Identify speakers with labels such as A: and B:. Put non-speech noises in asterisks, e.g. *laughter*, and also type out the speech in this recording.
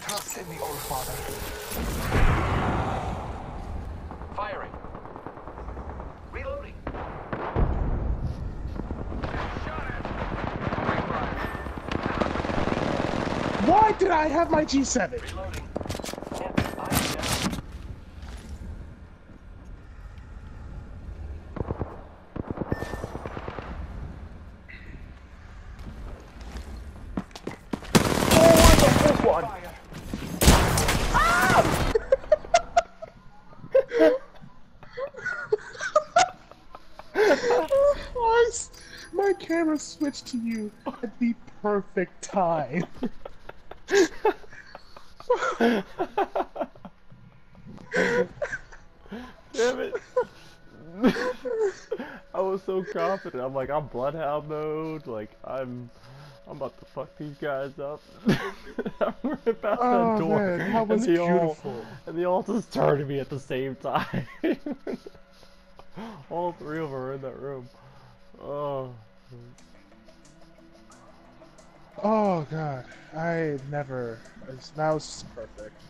A: Trust in the Allfather.
B: Firing. Reloading. Shot fire.
C: Why did I have my G7?
B: Reloading. And I'm down.
C: One. Is- My camera switched to you at the perfect time.
D: Damn it. I was so confident. I'm like, I'm Bloodhound mode. Like, I'm, I'm about to fuck these guys up. I'm running past
C: Oh,
D: that door,
C: man, that was
D: and they all, and they all just turned to me at the same time. *laughs* *gasps* all three of them are in that room. Oh,
C: Oh god, I never. It's, now perfect.